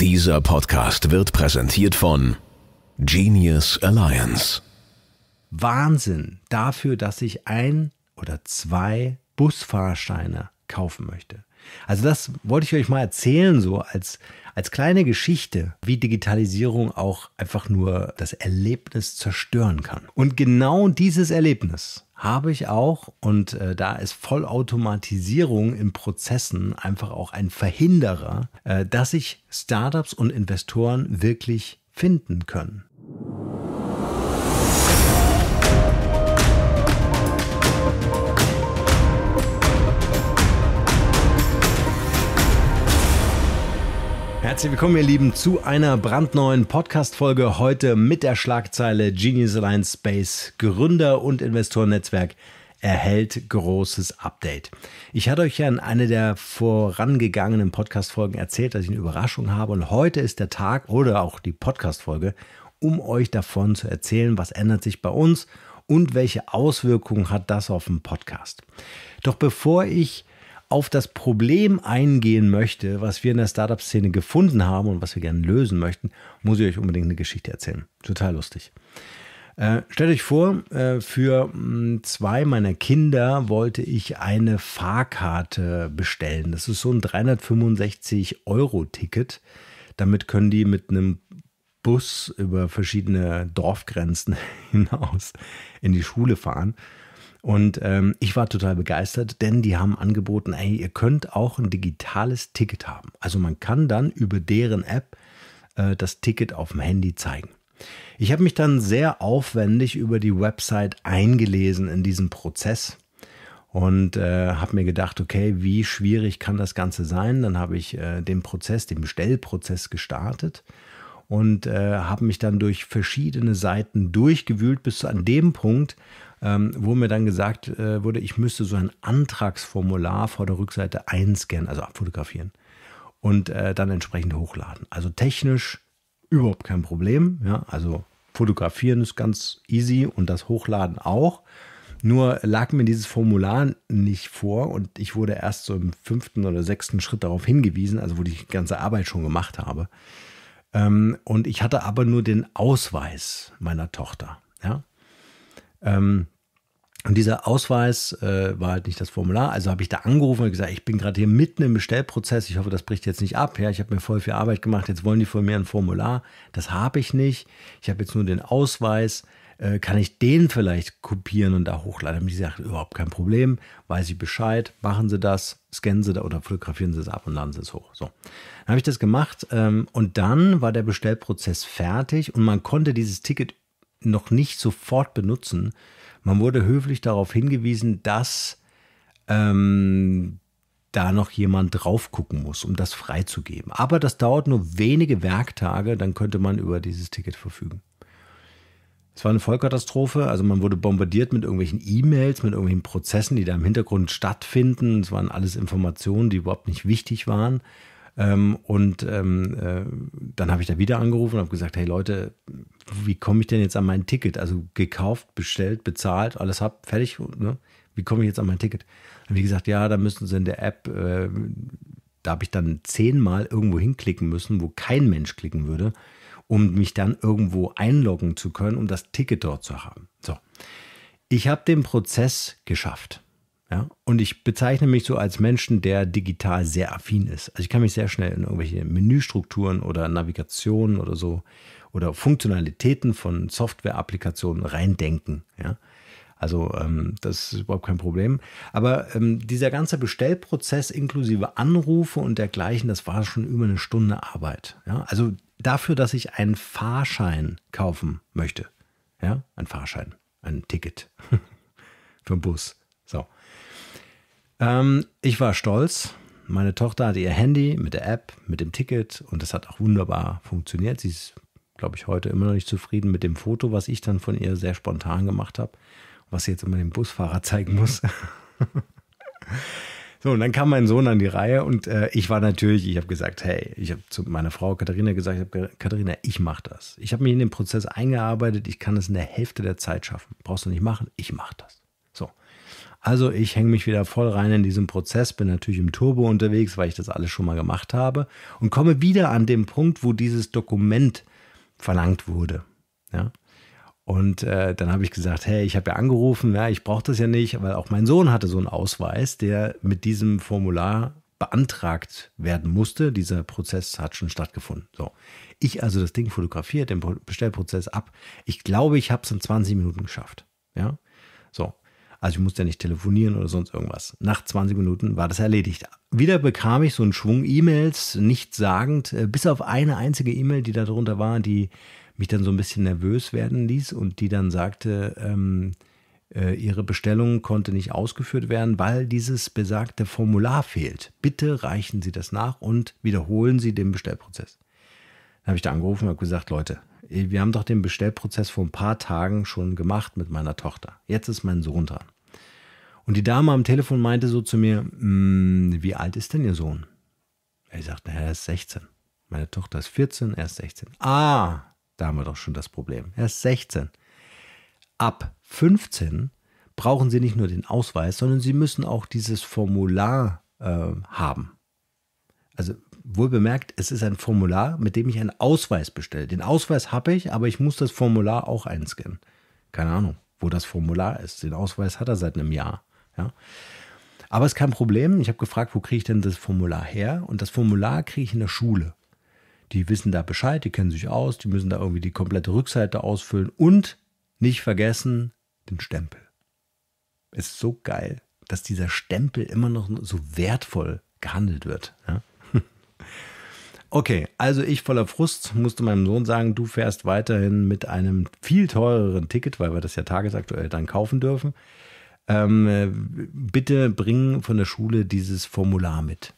Dieser Podcast wird präsentiert von Genius Alliance. Wahnsinn dafür, dass ich ein oder zwei Busfahrscheine kaufen möchte. Also das wollte ich euch mal erzählen, so als, als kleine Geschichte, wie Digitalisierung auch einfach nur das Erlebnis zerstören kann. Und genau dieses Erlebnis habe ich auch, und äh, da ist Vollautomatisierung in Prozessen einfach auch ein Verhinderer, äh, dass sich Startups und Investoren wirklich finden können. Herzlich willkommen, ihr Lieben, zu einer brandneuen Podcast-Folge. Heute mit der Schlagzeile Genius Alliance Space Gründer- und Investorennetzwerk erhält großes Update. Ich hatte euch ja in einer der vorangegangenen Podcast-Folgen erzählt, dass ich eine Überraschung habe und heute ist der Tag oder auch die Podcast-Folge, um euch davon zu erzählen, was ändert sich bei uns und welche Auswirkungen hat das auf den Podcast. Doch bevor ich auf das Problem eingehen möchte, was wir in der Startup-Szene gefunden haben und was wir gerne lösen möchten, muss ich euch unbedingt eine Geschichte erzählen. Total lustig. Äh, stellt euch vor, äh, für mh, hm, zwei meiner Kinder wollte ich eine Fahrkarte bestellen. Das ist so ein 365-Euro-Ticket. Damit können die mit einem Bus über verschiedene Dorfgrenzen hinaus in die Schule fahren. Und ähm, ich war total begeistert, denn die haben angeboten, hey, ihr könnt auch ein digitales Ticket haben. Also man kann dann über deren App äh, das Ticket auf dem Handy zeigen. Ich habe mich dann sehr aufwendig über die Website eingelesen in diesen Prozess und äh, habe mir gedacht, okay, wie schwierig kann das Ganze sein? Dann habe ich äh, den Prozess, den Bestellprozess gestartet und äh, habe mich dann durch verschiedene Seiten durchgewühlt bis zu an dem Punkt, ähm, wo mir dann gesagt äh, wurde, ich müsste so ein Antragsformular vor der Rückseite einscannen, also abfotografieren und äh, dann entsprechend hochladen. Also technisch überhaupt kein Problem. Ja? Also fotografieren ist ganz easy und das Hochladen auch. Nur lag mir dieses Formular nicht vor und ich wurde erst so im fünften oder sechsten Schritt darauf hingewiesen, also wo ich die ganze Arbeit schon gemacht habe. Ähm, und ich hatte aber nur den Ausweis meiner Tochter. Ja? Ähm, und dieser Ausweis äh, war halt nicht das Formular. Also habe ich da angerufen und gesagt, ich bin gerade hier mitten im Bestellprozess. Ich hoffe, das bricht jetzt nicht ab. Ja, ich habe mir voll viel Arbeit gemacht. Jetzt wollen die von mir ein Formular. Das habe ich nicht. Ich habe jetzt nur den Ausweis. Äh, kann ich den vielleicht kopieren und da hochladen? Haben die gesagt, überhaupt kein Problem. Weiß ich Bescheid. Machen Sie das, scannen Sie da oder fotografieren Sie es ab und laden Sie es hoch. So. Dann habe ich das gemacht ähm, und dann war der Bestellprozess fertig und man konnte dieses Ticket noch nicht sofort benutzen. Man wurde höflich darauf hingewiesen, dass ähm, da noch jemand drauf gucken muss, um das freizugeben. Aber das dauert nur wenige Werktage, dann könnte man über dieses Ticket verfügen. Es war eine Vollkatastrophe, also man wurde bombardiert mit irgendwelchen E-Mails, mit irgendwelchen Prozessen, die da im Hintergrund stattfinden. Es waren alles Informationen, die überhaupt nicht wichtig waren. Ähm, und ähm, äh, dann habe ich da wieder angerufen und habe gesagt, hey Leute, wie komme ich denn jetzt an mein Ticket? Also gekauft, bestellt, bezahlt, alles hab, fertig. Ne? Wie komme ich jetzt an mein Ticket? Und wie gesagt, ja, da müssen sie in der App, äh, da habe ich dann zehnmal irgendwo hinklicken müssen, wo kein Mensch klicken würde, um mich dann irgendwo einloggen zu können, um das Ticket dort zu haben. So. Ich habe den Prozess geschafft. Ja? Und ich bezeichne mich so als Menschen, der digital sehr affin ist. Also ich kann mich sehr schnell in irgendwelche Menüstrukturen oder Navigationen oder so oder Funktionalitäten von Software-Applikationen reindenken. Ja? Also ähm, das ist überhaupt kein Problem. Aber ähm, dieser ganze Bestellprozess inklusive Anrufe und dergleichen, das war schon über eine Stunde Arbeit. Ja? Also dafür, dass ich einen Fahrschein kaufen möchte. Ja, ein Fahrschein, ein Ticket für einen Bus. Ähm, ich war stolz. Meine Tochter hatte ihr Handy mit der App, mit dem Ticket und das hat auch wunderbar funktioniert. Sie ist, glaube ich, heute immer noch nicht zufrieden mit dem Foto, was ich dann von ihr sehr spontan gemacht habe, was sie jetzt immer dem Busfahrer zeigen muss. So, und dann kam mein Sohn an die Reihe und äh, ich war natürlich, ich habe gesagt, hey, ich habe zu meiner Frau Katharina gesagt, ich hab, Katharina, ich mache das. Ich habe mich in den Prozess eingearbeitet, ich kann es in der Hälfte der Zeit schaffen. Brauchst du nicht machen, ich mache das. So. Also ich hänge mich wieder voll rein in diesen Prozess, bin natürlich im Turbo unterwegs, weil ich das alles schon mal gemacht habe und komme wieder an den Punkt, wo dieses Dokument verlangt wurde. Ja. Und äh, dann habe ich gesagt, hey, ich habe ja angerufen, ja, ich brauche das ja nicht, weil auch mein Sohn hatte so einen Ausweis, der mit diesem Formular beantragt werden musste. Dieser Prozess hat schon stattgefunden. So, ich also das Ding fotografiert, den Bestellprozess ab. Ich glaube, ich habe es in 20 Minuten geschafft. Ja, so. Also ich musste ja nicht telefonieren oder sonst irgendwas. Nach 20 Minuten war das erledigt. Wieder bekam ich so einen Schwung E-Mails, nicht sagend, äh, bis auf eine einzige E-Mail, die da drunter war, die mich dann so ein bisschen nervös werden ließ und die dann sagte, ähm, äh, ihre Bestellung konnte nicht ausgeführt werden, weil dieses besagte Formular fehlt. Bitte reichen Sie das nach und wiederholen Sie den Bestellprozess. Dann habe ich da angerufen und habe gesagt, Leute, wir haben doch den Bestellprozess vor ein paar Tagen schon gemacht mit meiner Tochter. Jetzt ist mein Sohn dran. Und die Dame am Telefon meinte so zu mir, hm, wie alt ist denn Ihr Sohn? Ich sagte, er ist 16. Meine Tochter ist 14, er ist 16. Ah, da haben wir doch schon das Problem. Er ist 16. Ab 15 brauchen Sie nicht nur den Ausweis, sondern Sie müssen auch dieses Formular äh, haben. Also wohl bemerkt, es ist ein Formular, mit dem ich einen Ausweis bestelle. Den Ausweis habe ich, aber ich muss das Formular auch einscannen. Keine Ahnung, wo das Formular ist. Den Ausweis hat er seit einem Jahr. Ja. Aber es ist kein Problem. Ich habe gefragt, wo kriege ich denn das Formular her? Und das Formular kriege ich in der Schule die wissen da Bescheid, die kennen sich aus, die müssen da irgendwie die komplette Rückseite ausfüllen und nicht vergessen den Stempel. Es ist so geil, dass dieser Stempel immer noch so wertvoll gehandelt wird. Ja? Okay, also ich voller Frust musste meinem Sohn sagen, du fährst weiterhin mit einem viel teureren Ticket, weil wir das ja tagesaktuell dann kaufen dürfen. Ähm, bitte bring von der Schule dieses Formular mit.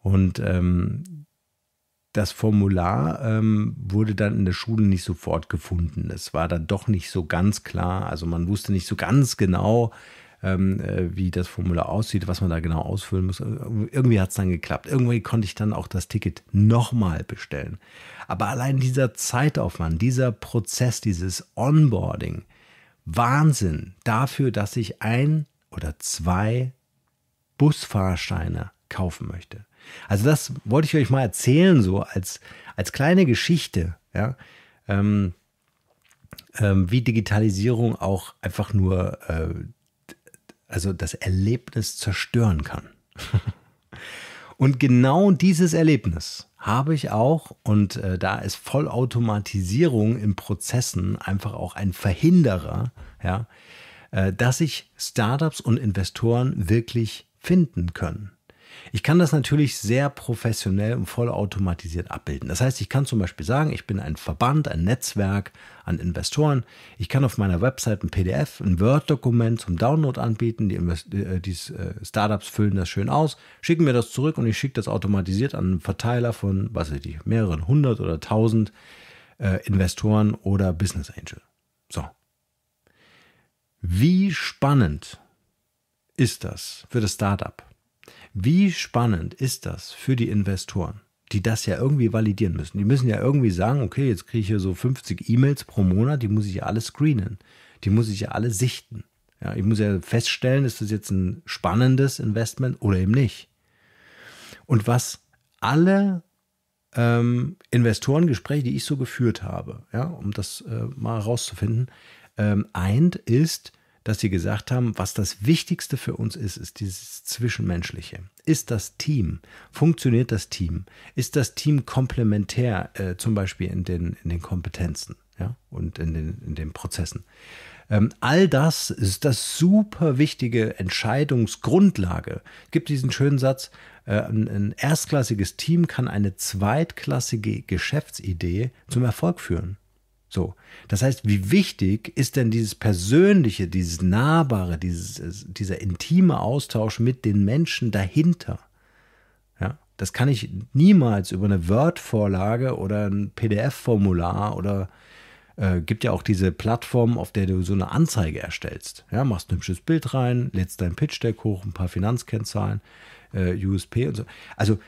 Und ähm, das Formular ähm, wurde dann in der Schule nicht sofort gefunden. Es war dann doch nicht so ganz klar. Also man wusste nicht so ganz genau, äh, wie das Formular aussieht, was man da genau ausfüllen muss. Irgendwie hat es dann geklappt. Irgendwie konnte ich dann auch das Ticket nochmal bestellen. Aber allein dieser Zeitaufwand, dieser Prozess, dieses Onboarding, Wahnsinn dafür, dass ich ein oder zwei Busfahrscheine kaufen möchte. Also das wollte ich euch mal erzählen, so als, als kleine Geschichte, ja. Ähm, ähm, wie Digitalisierung auch einfach nur äh, also das Erlebnis zerstören kann. und genau dieses Erlebnis habe ich auch und äh, da ist Vollautomatisierung in Prozessen einfach auch ein Verhinderer, ja, äh, dass sich Startups und Investoren wirklich finden können. Ich kann das natürlich sehr professionell und vollautomatisiert abbilden. Das heißt, ich kann zum Beispiel sagen, ich bin ein Verband, ein Netzwerk an Investoren. Ich kann auf meiner Website ein PDF, ein Word-Dokument zum Download anbieten. Die, äh, die äh, Startups füllen das schön aus, schicken mir das zurück und ich schicke das automatisiert an einen Verteiler von, was weiß ich, mehreren hundert oder tausend äh, Investoren oder Business Angel. So. Wie spannend ist das für das Startup? Wie spannend ist das für die Investoren, die das ja irgendwie validieren müssen? Die müssen ja irgendwie sagen, okay, jetzt kriege ich hier so 50 E-Mails pro Monat, die muss ich ja alle screenen. Die muss ich ja alle sichten. Ja, ich muss ja feststellen, ist das jetzt ein spannendes Investment oder eben nicht. Und was alle ähm, Investorengespräche, die ich so geführt habe, ja, um das äh, mal herauszufinden, ähm, eint, ist, dass sie gesagt haben, was das Wichtigste für uns ist, ist dieses Zwischenmenschliche. Ist das Team? Funktioniert das Team? Ist das Team komplementär, äh, zum Beispiel in den, in den Kompetenzen ja, und in den, in den Prozessen? Ähm, all das ist das super wichtige Entscheidungsgrundlage. Es gibt diesen schönen Satz, äh, ein, ein erstklassiges Team kann eine zweitklassige Geschäftsidee zum Erfolg führen. So. Das heißt, wie wichtig ist denn dieses persönliche, dieses nahbare, dieses, dieser intime Austausch mit den Menschen dahinter? Ja, das kann ich niemals über eine Word-Vorlage oder ein PDF-Formular oder äh, gibt ja auch diese Plattform, auf der du so eine Anzeige erstellst. Ja, machst ein hübsches Bild rein, lädst dein Pitch-Deck hoch, ein paar Finanzkennzahlen, äh, USP und so. Also,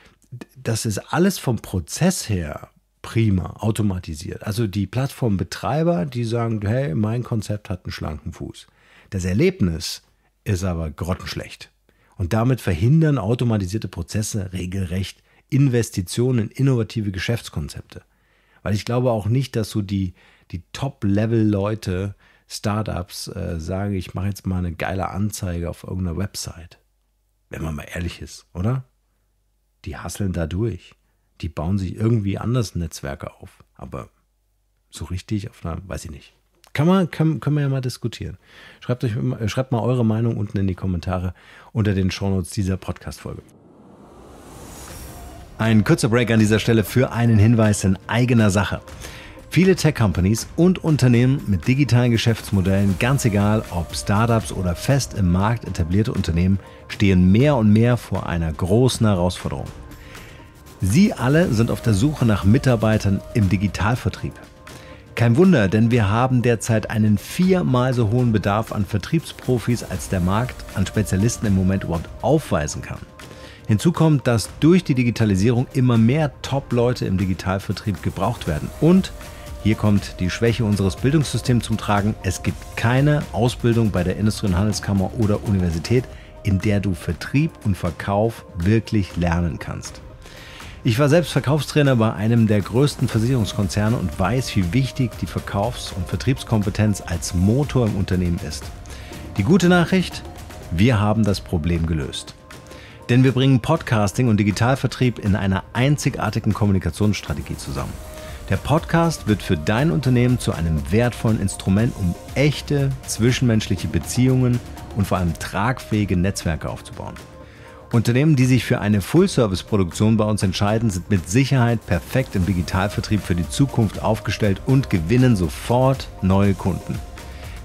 das ist alles vom Prozess her prima, automatisiert. Also die Plattformbetreiber, die sagen, hey, mein Konzept hat einen schlanken Fuß. Das Erlebnis ist aber grottenschlecht. Und damit verhindern automatisierte Prozesse regelrecht Investitionen in innovative Geschäftskonzepte. Weil ich glaube auch nicht, dass so die, die Top-Level-Leute, Startups, äh, sagen, ich mache jetzt mal eine geile Anzeige auf irgendeiner Website. Wenn man mal ehrlich ist, oder? Die hasseln da durch. Die bauen sich irgendwie anders Netzwerke auf. Aber so richtig auf einer, weiß ich nicht. Kann man, kann, können wir ja mal diskutieren. Schreibt, euch, schreibt mal eure Meinung unten in die Kommentare unter den Shownotes dieser Podcast-Folge. Ein kurzer Break an dieser Stelle für einen Hinweis in eigener Sache. Viele Tech-Companies und Unternehmen mit digitalen Geschäftsmodellen, ganz egal ob Startups oder fest im Markt etablierte Unternehmen, stehen mehr und mehr vor einer großen Herausforderung. Sie alle sind auf der Suche nach Mitarbeitern im Digitalvertrieb. Kein Wunder, denn wir haben derzeit einen viermal so hohen Bedarf an Vertriebsprofis, als der Markt an Spezialisten im Moment überhaupt aufweisen kann. Hinzu kommt, dass durch die Digitalisierung immer mehr Top-Leute im Digitalvertrieb gebraucht werden. Und hier kommt die Schwäche unseres Bildungssystems zum Tragen. Es gibt keine Ausbildung bei der Industrie- und Handelskammer oder Universität, in der du Vertrieb und Verkauf wirklich lernen kannst. Ich war selbst Verkaufstrainer bei einem der größten Versicherungskonzerne und weiß, wie wichtig die Verkaufs- und Vertriebskompetenz als Motor im Unternehmen ist. Die gute Nachricht, wir haben das Problem gelöst. Denn wir bringen Podcasting und Digitalvertrieb in einer einzigartigen Kommunikationsstrategie zusammen. Der Podcast wird für dein Unternehmen zu einem wertvollen Instrument, um echte zwischenmenschliche Beziehungen und vor allem tragfähige Netzwerke aufzubauen. Unternehmen, die sich für eine Full-Service-Produktion bei uns entscheiden, sind mit Sicherheit perfekt im Digitalvertrieb für die Zukunft aufgestellt und gewinnen sofort neue Kunden.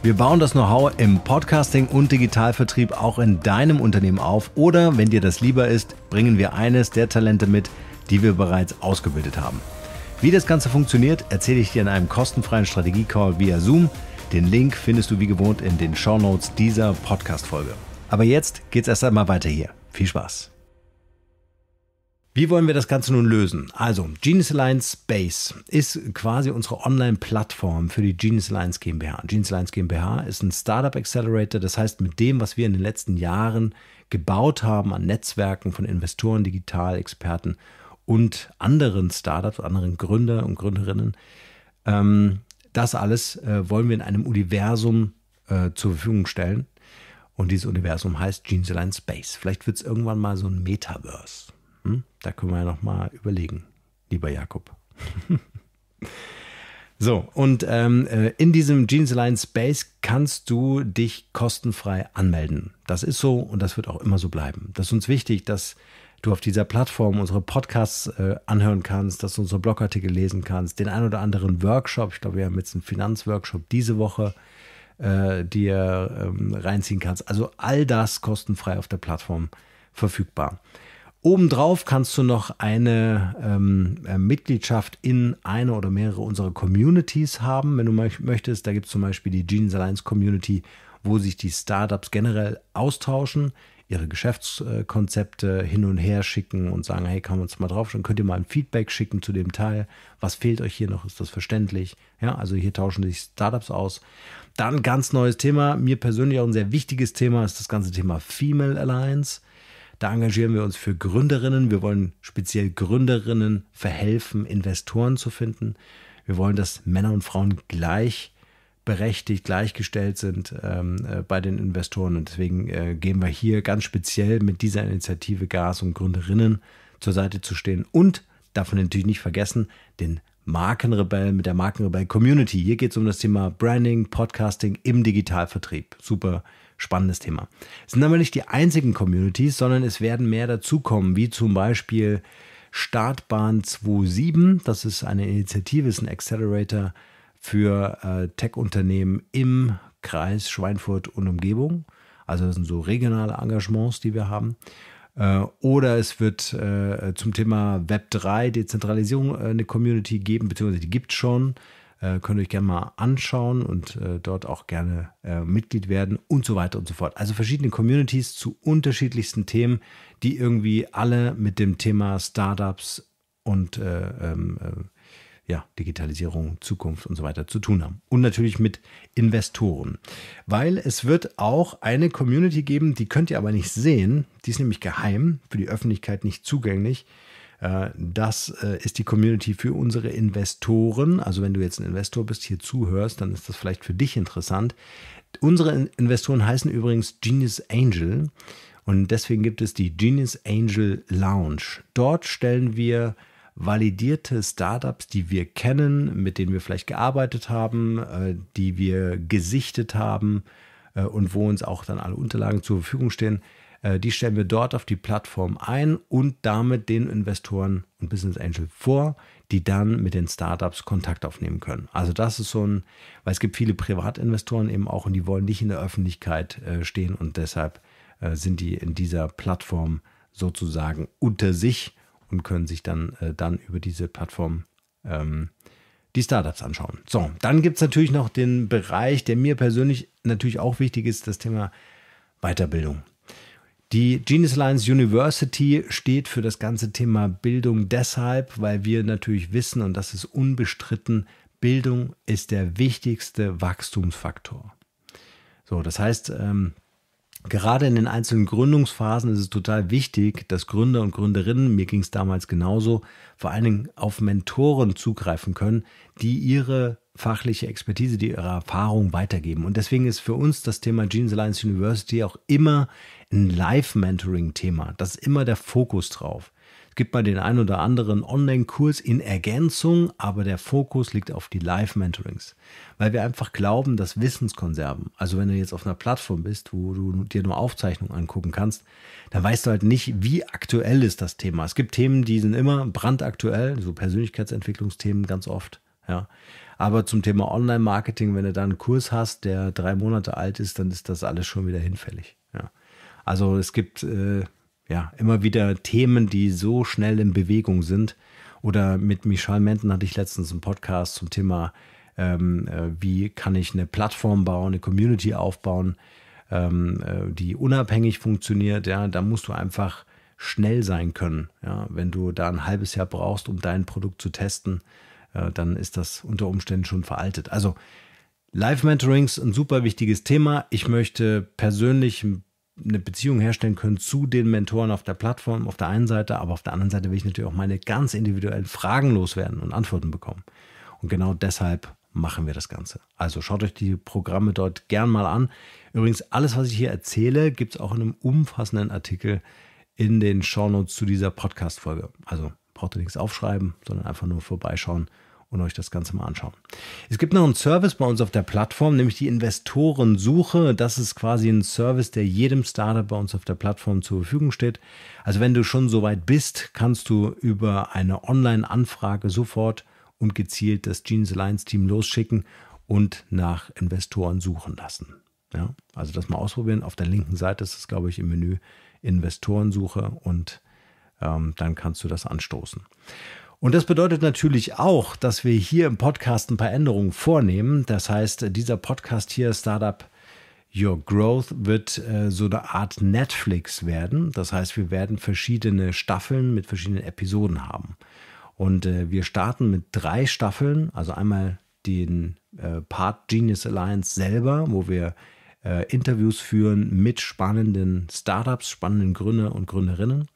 Wir bauen das Know-how im Podcasting und Digitalvertrieb auch in deinem Unternehmen auf oder, wenn dir das lieber ist, bringen wir eines der Talente mit, die wir bereits ausgebildet haben. Wie das Ganze funktioniert, erzähle ich dir in einem kostenfreien Strategie-Call via Zoom. Den Link findest du wie gewohnt in den Show Notes dieser Podcast-Folge. Aber jetzt geht's erst einmal weiter hier. Viel Spaß! Wie wollen wir das Ganze nun lösen? Also, Genius Alliance Space ist quasi unsere Online-Plattform für die Genius Alliance GmbH. Genius Alliance GmbH ist ein Startup Accelerator, das heißt, mit dem, was wir in den letzten Jahren gebaut haben an Netzwerken von Investoren, Digitalexperten und anderen Startups, anderen Gründer und Gründerinnen, ähm, das alles äh, wollen wir in einem Universum äh, zur Verfügung stellen, und dieses Universum heißt Jeans Align Space. Vielleicht wird es irgendwann mal so ein Metaverse. Hm? Da können wir ja noch mal überlegen, lieber Jakob. so, und ähm, äh, in diesem Jeans Align Space kannst du dich kostenfrei anmelden. Das ist so und das wird auch immer so bleiben. Das ist uns wichtig, dass du auf dieser Plattform unsere Podcasts äh, anhören kannst, dass du unsere Blogartikel lesen kannst, den ein oder anderen Workshop. Ich glaube, wir haben jetzt einen Finanzworkshop diese Woche äh, dir ähm, reinziehen kannst. Also all das kostenfrei auf der Plattform verfügbar. Obendrauf kannst du noch eine ähm, äh, Mitgliedschaft in eine oder mehrere unserer Communities haben, wenn du möchtest. Da gibt es zum Beispiel die Genius Alliance Community, wo sich die Startups generell austauschen ihre Geschäftskonzepte hin und her schicken und sagen, hey, kann man uns mal drauf könnt ihr mal ein Feedback schicken zu dem Teil, was fehlt euch hier noch, ist das verständlich? Ja, also hier tauschen sich Startups aus. Dann ganz neues Thema, mir persönlich auch ein sehr wichtiges Thema ist das ganze Thema Female Alliance. Da engagieren wir uns für Gründerinnen. Wir wollen speziell Gründerinnen verhelfen, Investoren zu finden. Wir wollen, dass Männer und Frauen gleich berechtigt, gleichgestellt sind ähm, äh, bei den Investoren. Und deswegen äh, gehen wir hier ganz speziell mit dieser Initiative Gas und Gründerinnen zur Seite zu stehen. Und davon natürlich nicht vergessen, den Markenrebell mit der Markenrebell Community. Hier geht es um das Thema Branding, Podcasting im Digitalvertrieb. Super spannendes Thema. Es sind aber nicht die einzigen Communities, sondern es werden mehr dazukommen, wie zum Beispiel Startbahn 27. Das ist eine Initiative, ist ein Accelerator für äh, Tech-Unternehmen im Kreis Schweinfurt und Umgebung. Also das sind so regionale Engagements, die wir haben. Äh, oder es wird äh, zum Thema Web 3, Dezentralisierung, äh, eine Community geben, beziehungsweise die gibt es schon. Äh, könnt ihr euch gerne mal anschauen und äh, dort auch gerne Mitglied werden und so weiter und so fort. Also verschiedene Communities zu unterschiedlichsten Themen, die irgendwie alle mit dem Thema Startups und ähm, ja, Digitalisierung, Zukunft und so weiter zu tun haben. Und natürlich mit Investoren. Weil es wird auch eine Community geben, die könnt ihr aber nicht sehen. Die ist nämlich geheim, für die Öffentlichkeit nicht zugänglich. Äh, das äh, ist die Community für unsere Investoren. Also wenn du jetzt ein Investor bist, hier zuhörst, dann ist das vielleicht für dich interessant. Unsere Investoren heißen übrigens Genius Angel. Und deswegen gibt es die Genius Angel Lounge. Dort stellen wir validierte Startups, die wir kennen, mit denen wir vielleicht gearbeitet haben, äh, die wir gesichtet haben äh, und wo uns auch dann alle Unterlagen zur Verfügung stehen, äh, die stellen wir dort auf die Plattform ein und damit den Investoren und Business Angel vor, die dann mit den Startups Kontakt aufnehmen können. Also das ist so ein, weil es gibt viele Privatinvestoren eben auch und die wollen nicht in der Öffentlichkeit stehen und deshalb sind die in dieser Plattform sozusagen unter sich und können sich dann, äh, dann über diese Plattform ähm, die Startups anschauen. So, dann gibt es natürlich noch den Bereich, der mir persönlich natürlich auch wichtig ist, das Thema Weiterbildung. Die Genius Alliance University steht für das ganze Thema Bildung deshalb, weil wir natürlich wissen, und das ist unbestritten, Bildung ist der wichtigste Wachstumsfaktor. So, das heißt, ähm, gerade in den einzelnen Gründungsphasen ist es total wichtig, dass Gründer und Gründerinnen, mir ging es damals genauso, vor allen Dingen auf Mentoren zugreifen können, die ihre fachliche Expertise, die ihre Erfahrung weitergeben. Und deswegen ist für uns das Thema Genius Alliance University auch immer ein Live-Mentoring-Thema. Das ist immer der Fokus drauf gibt mal den einen oder anderen Online-Kurs in Ergänzung, aber der Fokus liegt auf die Live-Mentorings. Weil wir einfach glauben, dass Wissenskonserven, also wenn du jetzt auf einer Plattform bist, wo du dir nur Aufzeichnungen angucken kannst, dann weißt du halt nicht, wie aktuell ist das Thema. Es gibt Themen, die sind immer brandaktuell, so Persönlichkeitsentwicklungsthemen ganz oft, ja. Aber zum Thema Online-Marketing, wenn du da einen Kurs hast, der drei Monate alt ist, dann ist das alles schon wieder hinfällig. Ja. Also es gibt äh, ja, immer wieder Themen, die so schnell in Bewegung sind. Oder mit Michal Menten hatte ich letztens einen Podcast zum Thema, ähm, äh, wie kann ich eine Plattform bauen, eine Community aufbauen, ähm, äh, die unabhängig funktioniert. Ja, da musst du einfach schnell sein können. Ja, wenn du da ein halbes Jahr brauchst, um dein Produkt zu testen, äh, dann ist das unter Umständen schon veraltet. Also Live-Mentorings ein super wichtiges Thema. Ich möchte persönlich ein eine Beziehung herstellen können zu den Mentoren auf der Plattform auf der einen Seite, aber auf der anderen Seite will ich natürlich auch meine ganz individuellen Fragen loswerden und Antworten bekommen. Und genau deshalb machen wir das Ganze. Also schaut euch die Programme dort gern mal an. Übrigens, alles, was ich hier erzähle, gibt es auch in einem umfassenden Artikel in den Shownotes zu dieser Podcast-Folge. Also braucht ihr nichts aufschreiben, sondern einfach nur vorbeischauen und euch das Ganze mal anschauen. Es gibt noch einen Service bei uns auf der Plattform, nämlich die Investorensuche. Das ist quasi ein Service, der jedem Startup bei uns auf der Plattform zur Verfügung steht. Also wenn du schon so weit bist, kannst du über eine Online-Anfrage sofort und gezielt das Genius Alliance Team losschicken und nach Investoren suchen lassen. Ja, also das mal ausprobieren. Auf der linken Seite ist es, glaube ich, im Menü Investorensuche und ähm, dann kannst du das anstoßen. Und das bedeutet natürlich auch, dass wir hier im Podcast ein paar Änderungen vornehmen. Das heißt, dieser Podcast hier, Startup Your Growth, wird äh, so eine Art Netflix werden. Das heißt, wir werden verschiedene Staffeln mit verschiedenen Episoden haben. Und äh, wir starten mit drei Staffeln, also einmal den äh, Part Genius Alliance selber, wo wir äh, Interviews führen mit spannenden Startups, spannenden Gründer und Gründerinnen.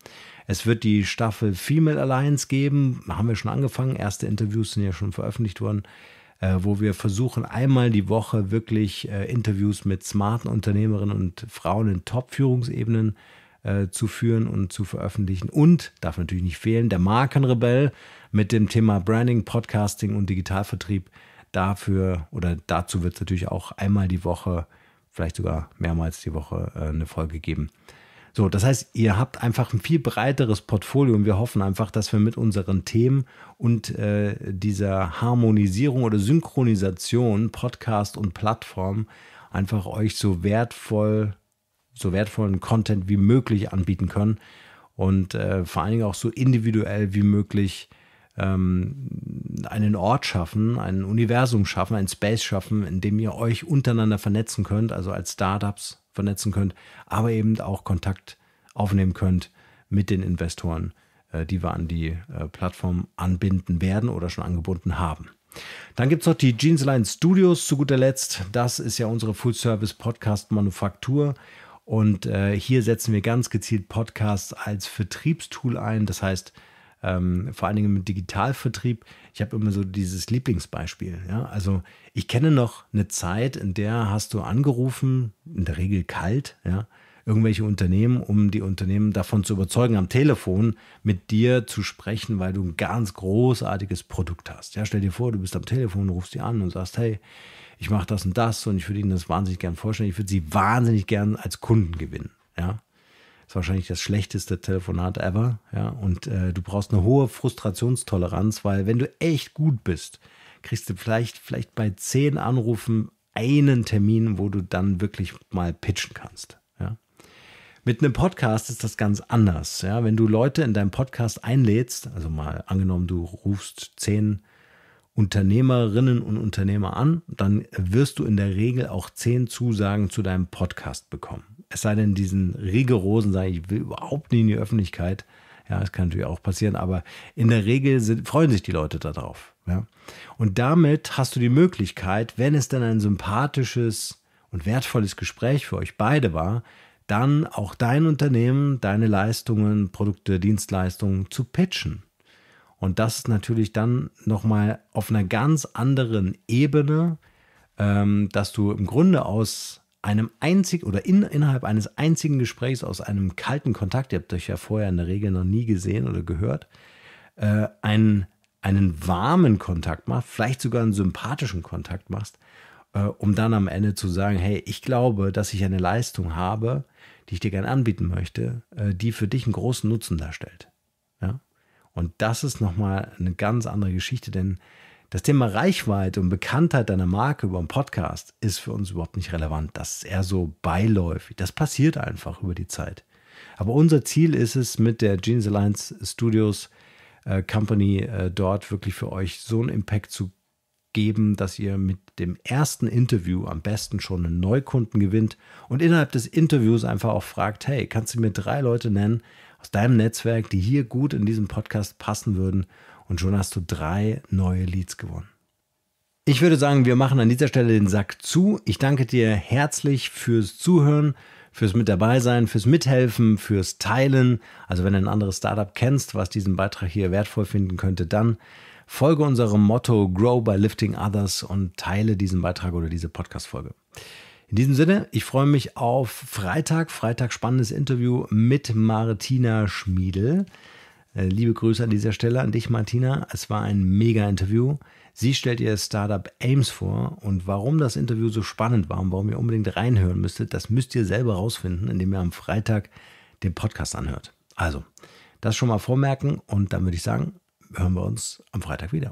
Es wird die Staffel Female Alliance geben. Haben wir schon angefangen. Erste Interviews sind ja schon veröffentlicht worden, äh, wo wir versuchen, einmal die Woche wirklich äh, Interviews mit smarten Unternehmerinnen und Frauen in Top-Führungsebenen äh, zu führen und zu veröffentlichen. Und, darf natürlich nicht fehlen, der Markenrebell mit dem Thema Branding, Podcasting und Digitalvertrieb. Dafür oder dazu wird es natürlich auch einmal die Woche, vielleicht sogar mehrmals die Woche eine Folge geben. So, das heißt, ihr habt einfach ein viel breiteres Portfolio und wir hoffen einfach, dass wir mit unseren Themen und äh, dieser Harmonisierung oder Synchronisation Podcast und Plattform einfach euch so wertvoll, so wertvollen Content wie möglich anbieten können und äh, vor allen Dingen auch so individuell wie möglich ähm, einen Ort schaffen, ein Universum schaffen, ein Space schaffen, in dem ihr euch untereinander vernetzen könnt, also als Startups vernetzen könnt, aber eben auch Kontakt aufnehmen könnt mit den Investoren, äh, die wir an die äh, Plattform anbinden werden oder schon angebunden haben. Dann gibt es noch die Jeansline Studios zu guter Letzt. Das ist ja unsere Full-Service-Podcast-Manufaktur. Und äh, hier setzen wir ganz gezielt Podcasts als Vertriebstool ein. Das heißt, ähm, vor allen Dingen im Digitalvertrieb. Ich habe immer so dieses Lieblingsbeispiel. Ja? Also ich kenne noch eine Zeit, in der hast du angerufen, in der Regel kalt, ja, irgendwelche Unternehmen, um die Unternehmen davon zu überzeugen, am Telefon mit dir zu sprechen, weil du ein ganz großartiges Produkt hast. Ja, stell dir vor, du bist am Telefon, rufst die an und sagst, hey, ich mache das und das und ich würde Ihnen das wahnsinnig gern vorstellen. Ich würde Sie wahnsinnig gern als Kunden gewinnen. Ja, ist wahrscheinlich das schlechteste Telefonat ever. Ja, und äh, du brauchst eine hohe Frustrationstoleranz, weil wenn du echt gut bist, kriegst du vielleicht, vielleicht bei zehn Anrufen einen Termin, wo du dann wirklich mal pitchen kannst. Ja. Mit einem Podcast ist das ganz anders. Ja, wenn du Leute in deinem Podcast einlädst, also mal angenommen, du rufst zehn Unternehmerinnen und Unternehmer an, dann wirst du in der Regel auch zehn Zusagen zu deinem Podcast bekommen. Es sei denn, diesen rigorosen, sage ich, will überhaupt nie in die Öffentlichkeit. Ja, das kann natürlich auch passieren, aber in der Regel sind, freuen sich die Leute darauf. Ja. Und damit hast du die Möglichkeit, wenn es dann ein sympathisches und wertvolles Gespräch für euch beide war, dann auch dein Unternehmen, deine Leistungen, Produkte, Dienstleistungen zu pitchen. Und das ist natürlich dann nochmal auf einer ganz anderen Ebene, ähm, dass du im Grunde aus einem einzigen oder in, innerhalb eines einzigen Gesprächs, aus einem kalten Kontakt, ihr habt euch ja vorher in der Regel noch nie gesehen oder gehört, äh, einen, einen warmen Kontakt machst, vielleicht sogar einen sympathischen Kontakt machst, äh, um dann am Ende zu sagen, hey, ich glaube, dass ich eine Leistung habe, die ich dir gerne anbieten möchte, äh, die für dich einen großen Nutzen darstellt. Ja? Und das ist nochmal eine ganz andere Geschichte, denn das Thema Reichweite und Bekanntheit deiner Marke über einen Podcast ist für uns überhaupt nicht relevant. Das ist eher so beiläufig. Das passiert einfach über die Zeit. Aber unser Ziel ist es, mit der Jeans Alliance Studios äh, Company äh, dort wirklich für euch so einen Impact zu geben, dass ihr mit dem ersten Interview am besten schon einen Neukunden gewinnt und innerhalb des Interviews einfach auch fragt, hey, kannst du mir drei Leute nennen, aus deinem Netzwerk, die hier gut in diesem Podcast passen würden. Und schon hast du drei neue Leads gewonnen. Ich würde sagen, wir machen an dieser Stelle den Sack zu. Ich danke dir herzlich fürs Zuhören, fürs Mit dabei sein, fürs Mithelfen, fürs Teilen. Also wenn du ein anderes Startup kennst, was diesen Beitrag hier wertvoll finden könnte, dann folge unserem Motto Grow by Lifting Others und teile diesen Beitrag oder diese Podcast-Folge. In diesem Sinne, ich freue mich auf Freitag. Freitag spannendes Interview mit Martina Schmiedel. Äh, liebe Grüße an dieser Stelle an dich, Martina. Es war ein mega Interview. Sie stellt ihr Startup Ames vor und warum das Interview so spannend war und warum ihr unbedingt reinhören müsstet, das müsst ihr selber rausfinden, indem ihr am Freitag den Podcast anhört. Also, das schon mal vormerken und dann würde ich sagen, hören wir uns am Freitag wieder.